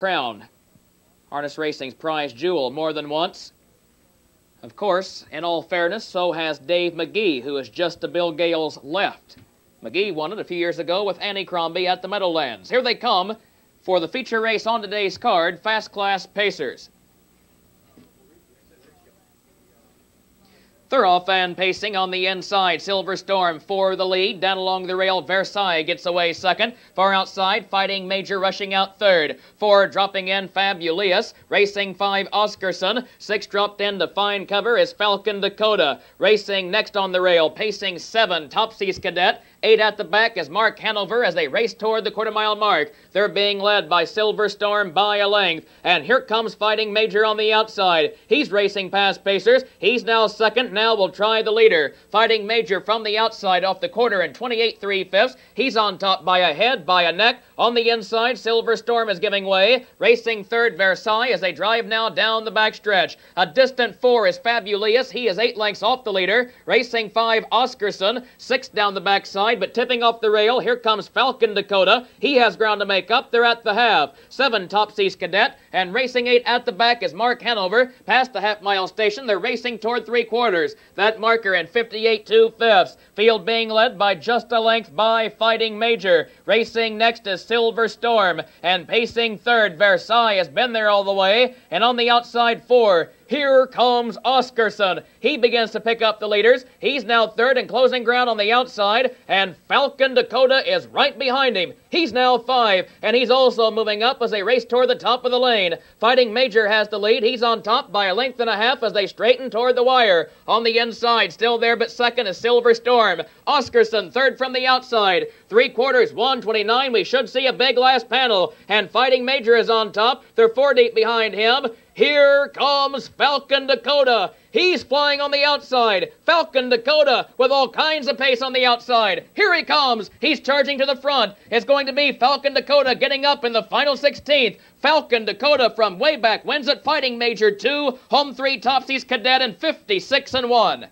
crown. Harness Racing's prize jewel more than once. Of course, in all fairness, so has Dave Magee, who is just to Bill Gale's left. Magee won it a few years ago with Annie Crombie at the Meadowlands. Here they come for the feature race on today's card, Fast Class Pacers. Thoroughfan pacing on the inside. Silver Storm for the lead. Down along the rail, Versailles gets away second. Far outside, Fighting Major rushing out third. Four dropping in, Fabuleus. Racing five, Oscarson. Six dropped in to fine cover is Falcon Dakota. Racing next on the rail, pacing seven, Topsy's Cadet. Eight at the back is Mark Hanover as they race toward the quarter mile mark. They're being led by Silver Storm by a length. And here comes Fighting Major on the outside. He's racing past Pacers. He's now second. Now will try the leader. Fighting Major from the outside off the quarter in 28 3 fifths. He's on top by a head, by a neck. On the inside, Silver Storm is giving way. Racing third, Versailles as they drive now down the backstretch. A distant four is Fabuleus. He is eight lengths off the leader. Racing five, Oscarson. Six down the backside but tipping off the rail, here comes Falcon Dakota. He has ground to make up. They're at the half. Seven Topsy's Cadet, and racing eight at the back is Mark Hanover. Past the half mile station, they're racing toward three quarters. That marker in 58 2 fifths. Field being led by just a length by Fighting Major. Racing next is Silver Storm, and pacing third, Versailles has been there all the way, and on the outside four, here comes Oscarson. He begins to pick up the leaders. He's now third and closing ground on the outside, and Falcon Dakota is right behind him. He's now five, and he's also moving up as they race toward the top of the lane. Fighting Major has the lead. He's on top by a length and a half as they straighten toward the wire. On the inside, still there but second is Silver Storm. Oscarson third from the outside. Three quarters, 129. We should see a big last panel, and Fighting Major is on top. They're four deep behind him. Here comes Falcon Dakota. He's flying on the outside. Falcon Dakota with all kinds of pace on the outside. Here he comes. He's charging to the front. It's going to be Falcon Dakota getting up in the final 16th. Falcon Dakota from way back wins at Fighting Major 2, home 3 Topsy's Cadet and 56 and 1.